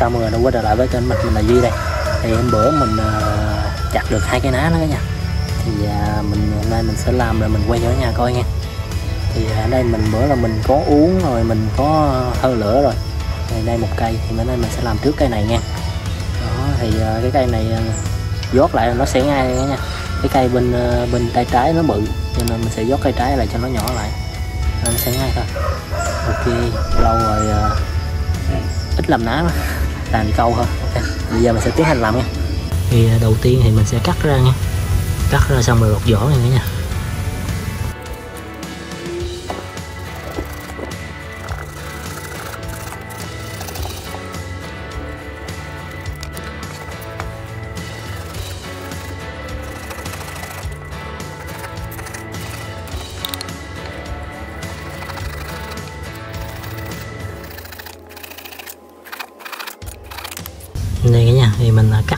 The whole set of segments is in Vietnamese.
chào mọi người đã quay trở lại với kênh mình mình là duy đây. Thì hôm bữa mình uh, chặt được hai cái ná đó cả nhà. Thì uh, mình hôm nay mình sẽ làm rồi mình quay cho cả nhà coi nha. Thì ở đây mình bữa là mình có uống rồi mình có hơi lửa rồi. Thì đây một cây thì bữa nay mình sẽ làm trước cây này nha. Đó thì uh, cái cây này à, dốt lại là nó sẽ ngay cả nha cái cây bên uh, bên tay trái nó bự cho nên mình sẽ vót cây trái lại cho nó nhỏ lại. Nên nó sẽ ngay thôi. Ok lâu rồi uh, ít làm ná làm câu thôi. Okay. bây giờ mình sẽ tiến hành làm nha. Thì à, đầu tiên thì mình sẽ cắt ra nha. Cắt ra xong rồi lột vỏ này nha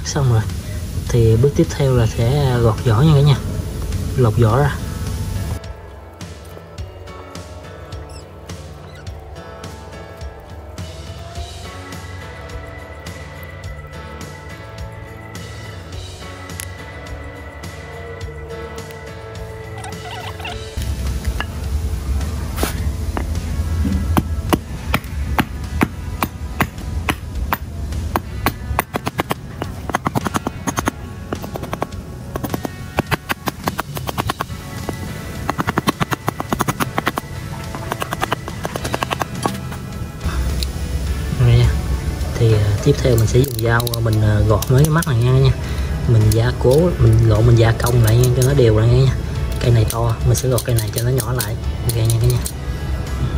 xong rồi. Thì bước tiếp theo là sẽ gọt vỏ nha cả nhà. Lọc vỏ ra. Theo mình sẽ dùng dao, mình ờ, gọt mấy cái mắt này nha nha. Mình gia cố, mình gọt, mình gia công lại nha cho nó đều lại nha cây này to, mình sẽ gọt cây này cho nó nhỏ lại. Ok nha cả nhà.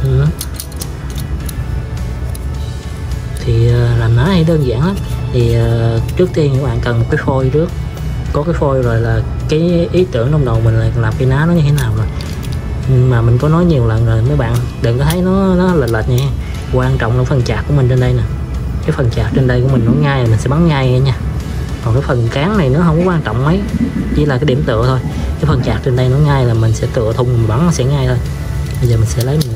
Ừ. thì ờ, làm ná hay đơn giản lắm. Thì ờ, trước tiên các bạn cần một cái phôi trước. Có cái phôi rồi là cái ý tưởng trong đầu mình là làm cái ná nó như thế nào rồi. Mà mình có nói nhiều lần rồi, mấy bạn đừng có thấy nó nó lệch lệch nha. Quan trọng là phần chạc của mình trên đây nè cái phần chạc trên đây của mình nó ngay mình sẽ bắn ngay nha. Còn cái phần cán này nó không có quan trọng mấy, chỉ là cái điểm tựa thôi. Cái phần chạc trên đây nó ngay là mình sẽ tựa thùng mình bắn nó sẽ ngay thôi. Bây giờ mình sẽ lấy mình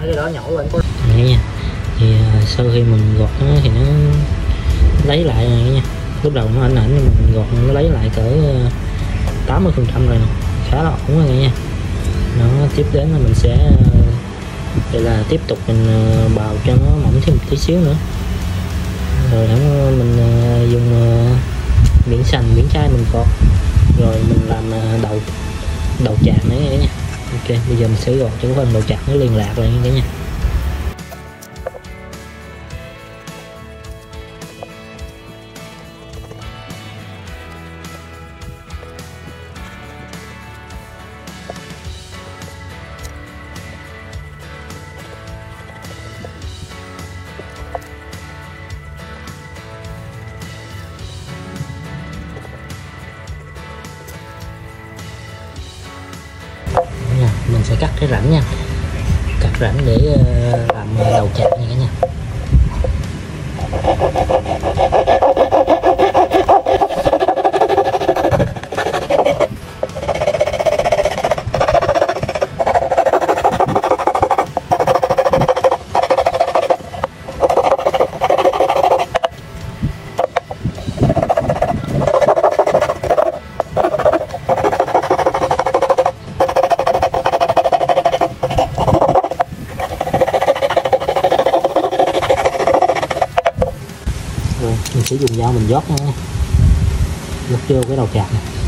gọt cái đó nhỏ lên có nha. Thì ờ, sau khi mình gọt nó thì nó lấy lại rồi nha. Lúc đầu nó ảnh ảnh mình gọt nó lấy lại cỡ ờ, 80 phần trăm rồi nè. Khá là ổn rồi nha. Nó tiếp đến là mình sẽ ờ, đây là tiếp tục mình bào cho nó mỏng thêm một tí xíu nữa. Rồi hẳn mình dùng miếng sành, miếng chai mình gọt. Rồi mình làm đầu đầu chạm đấy nha ok, bây giờ mình sẽ gọt cho cái phần đầu chặt nó liên lạc lại như thế nha mình sẽ cắt cái rãnh nha. Cắt rãnh để ờ, làm ờ, đầu chặt nha cả nhà. Mình sẽ dùng dao mình dót nha dót vô cái đầu chạc này.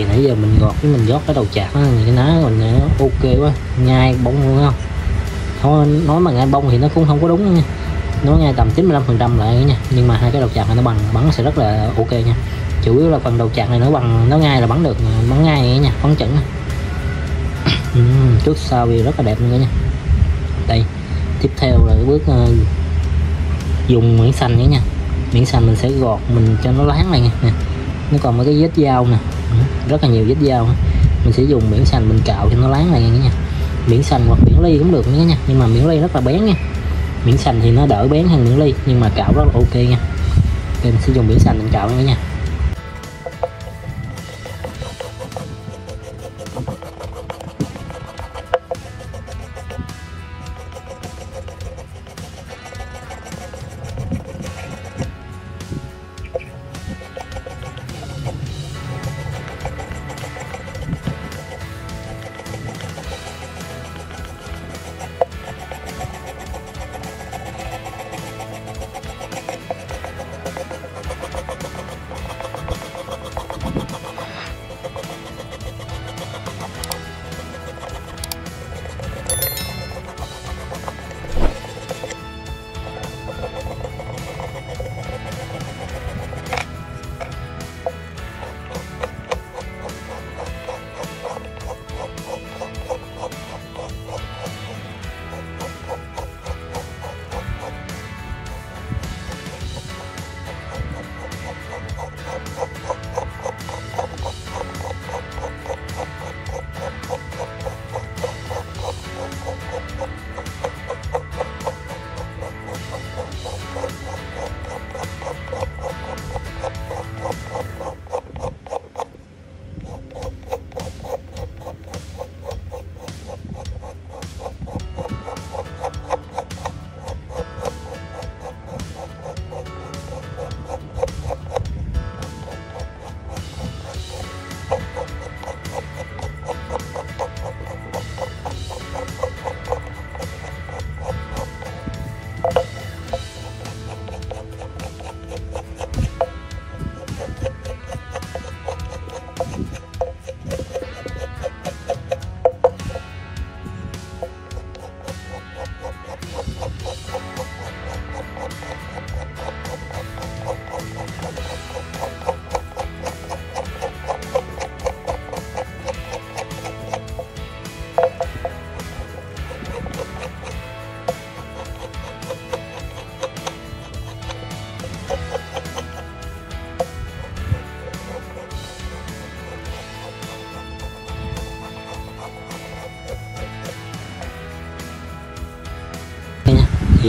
Thì nãy giờ mình gọt với mình gót cái đầu chạc á thì cái ná mình nó ok quá. Nhai bông luôn không thôi nói mà ngay bông thì nó cũng không có đúng nha. Nó ngay tầm 95 phần trăm lại nha. Nhưng mà hai cái đầu chạc này nó bằng bắn sẽ rất là ok nha. Chủ yếu là phần đầu chạc này nó bằng nó ngay là bắn được à, bắn ngay nha bắn chuẩn trước sau thì rất là đẹp luôn nha. Đây tiếp theo là bước uh, dùng miếng xanh nhé nha. Miếng xanh mình sẽ gọt mình cho nó láng này nha. Nè nó còn mấy cái vết dao nè rất là nhiều vết dao mình sẽ dùng miếng xanh mình cạo cho nó láng này nha miếng xanh hoặc miếng ly cũng được nữa nha. Nhưng mà miếng ly rất là bén nha. Miếng xanh thì nó đỡ bén hơn miếng ly, nhưng mà cạo rất là ok nha. Mình sẽ dùng miếng xanh mình cạo nữa nha.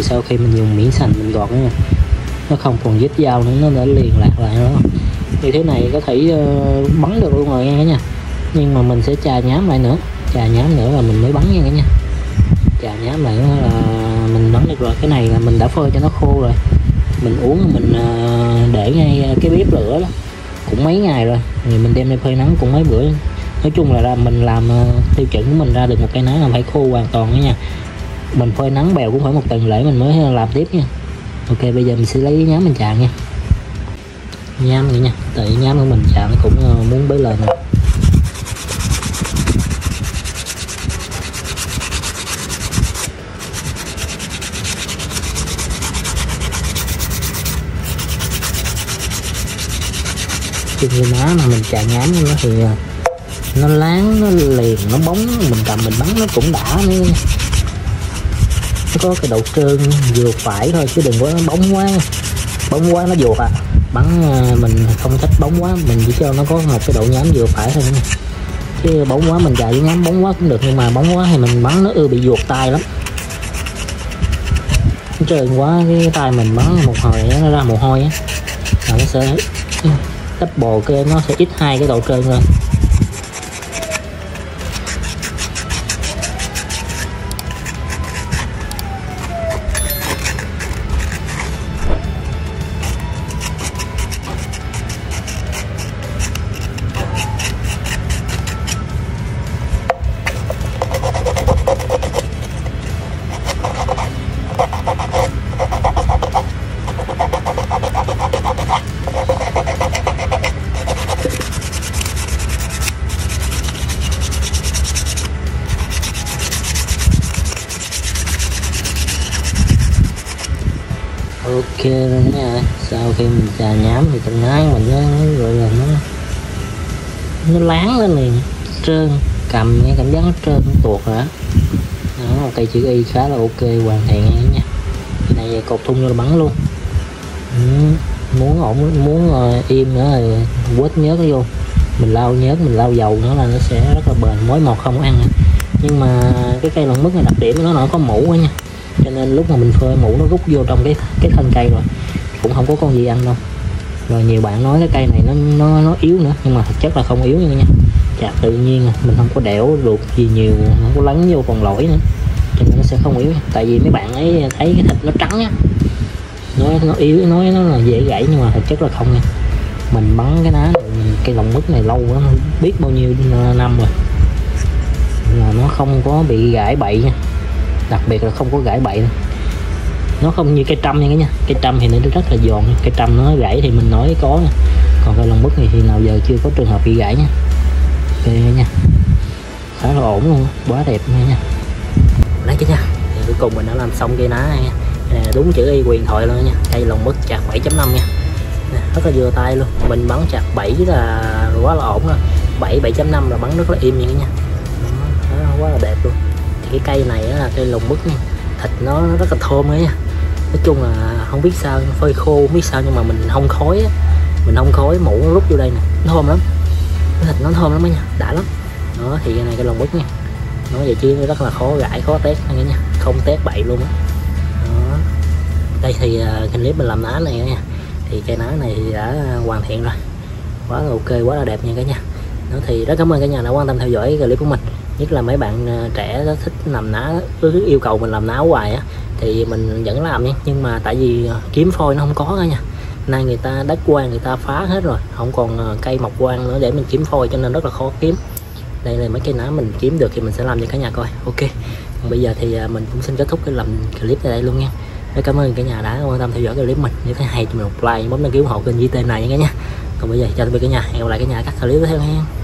Thì sau khi mình dùng miếng sành mình gọt nó không còn vết dao nữa nó đã liền lạc lại nó như thế này có thể uh, bắn được luôn rồi nha nha nhưng mà mình sẽ chà nhám lại nữa chà nhám nữa là mình mới bắn nha cả nha chà nhám lại là mình bắn được rồi. Cái này là mình đã phơi cho nó khô rồi. Mình uống mình uh, để ngay cái bếp lửa đó. Cũng mấy ngày rồi thì mình đem đi phơi nắng cũng mấy bữa. Nói chung là mình làm uh, tiêu chuẩn của mình ra được một cây nắng là phải khô hoàn toàn đó nha mình phơi nắng bèo cũng phải một tuần lễ mình mới làm tiếp nha. Ok, bây giờ mình sẽ lấy nhám mình chạm nha. Nhám vậy nha, tại nhám của mình chạm cũng ờ, muốn bấy lên rồi khi như má mà mình chà nhám nó thì ờ, nó láng, nó liền, nó bóng, mình cầm mình bắn nó cũng đã nữa nó có cái độ trơn vừa phải thôi, chứ đừng có bóng quá. Bóng quá nó ruột à. Bắn à, mình không thích bóng quá, mình chỉ cho nó có một cái độ nhám vừa phải thôi. Nha chứ bóng quá mình chạy với nhám, bóng quá cũng được, nhưng mà bóng quá thì mình bắn nó ưa bị ruột tay lắm. Trơn quá, cái tay mình bắn một hồi nó ra mồ hôi á. Nó sẽ double kia nó sẽ ít hai cái độ trơn rồi ok rồi nha. Sau khi mình trà nhám thì con nái mình nó, nó gọi là nó nó láng lên liền trơn cầm nghe cảm giác nó trơn nó tuột hả? đó một cây chữ y khá là ok hoàn thiện nha cái này cột thun cho bắn luôn. Ừ. muốn ổn muốn uh, im nữa thì quết nhớt nó vô. Mình lau nhớt mình lau dầu nữa là nó sẽ rất là bền mối một không ăn nhưng mà cái cây lòng mức này đặc điểm của nó nó có mũ quá nha cho nên lúc mà mình phơi mũ nó rút vô trong cái cái thân cây rồi, cũng không có con gì ăn đâu. Rồi nhiều bạn nói cái cây này nó nó nó yếu nữa, nhưng mà thực chất là không yếu nha chạc tự nhiên à, mình không có đẻo ruột gì nhiều, không có lấn vô còn lỗi nữa. Cho nên nó sẽ không yếu. Tại vì mấy bạn ấy thấy cái thịt nó trắng á. Nói nó yếu nói nó là dễ gãy nhưng mà thực chất là không nha. Mình bắn cái ná cây lòng mứt này lâu nó biết bao nhiêu năm rồi. Là nó không có bị gãy bậy nha đặc biệt là không có gãy bậy nữa. nó không như cây trăm nha nha. Cây trăm thì nó rất là giòn. Cây trăm nó gãy thì mình nói có nha. còn cây lòng bức này thì nào giờ chưa có trường hợp bị gãy nha. Ok nha. Khá là ổn luôn quá đẹp nha nha. Lấy cái nha. Thì cuối cùng mình đã làm xong cây ná nha. Này là đúng chữ y quyền thoại luôn nha. Cây lòng bức chạc 7.5 nha. Rất là vừa tay luôn. Mình bắn chặt 7 là quá là ổn rồi. 7 7.5 là bắn rất là im nha nha. Đó, quá là đẹp luôn cái cây này là cây lồng mứt nha. Thịt nó rất là thơm ấy nha. Nói chung là không biết sao phơi khô không biết sao nhưng mà mình không khói á. Mình không khói mũ nó rút vô đây nè. Nó thơm lắm. Cái thịt nó thơm lắm ấy nha đã lắm. Đó thì cái này cái lồng bức nha. Nó vậy chứ nó rất là khó gãi khó tét nha không tét bậy luôn á. Đó. đây thì uh, clip mình làm ná này nha. Thì cây ná này thì đã hoàn thiện rồi. Quá là ok quá là đẹp nha cả nhà. Nó thì rất cảm ơn cả nhà đã quan tâm theo dõi clip của mình nhất là mấy bạn ờ, trẻ đó thích làm ná, cứ yêu cầu mình làm ná hoài á, thì mình vẫn làm nha. Nhưng mà tại vì ờ, kiếm phôi nó không có nữa nha. Nay người ta đất quan người ta phá hết rồi, không còn ờ, cây mọc quan nữa để mình kiếm phôi cho nên rất là khó kiếm. Đây là mấy cây ná mình kiếm được thì mình sẽ làm cho cả nhà coi. Ok, còn bây giờ thì mình cũng xin kết thúc cái làm clip tại đây luôn nha. Rất cảm ơn cả nhà đã quan tâm theo dõi clip mình. Nếu thấy hay thì mình một like, bấm đăng ký ủng hộ kênh GT này nha cả nhà còn bây giờ chào tạm biệt cả nhà. Hẹn gặp lại cả nhà các clip tiếp theo nha.